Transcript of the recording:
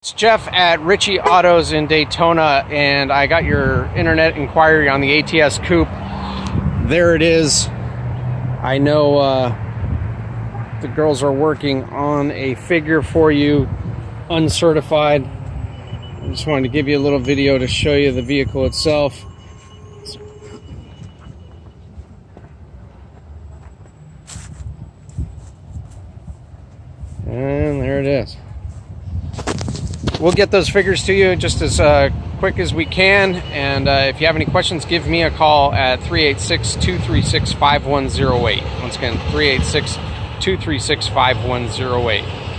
It's Jeff at Ritchey Autos in Daytona, and I got your internet inquiry on the ATS Coupe. There it is. I know uh, the girls are working on a figure for you, uncertified. I just wanted to give you a little video to show you the vehicle itself. And there it is we'll get those figures to you just as uh, quick as we can. And uh, if you have any questions, give me a call at 386 236 5108. Once again, 386 236 5108.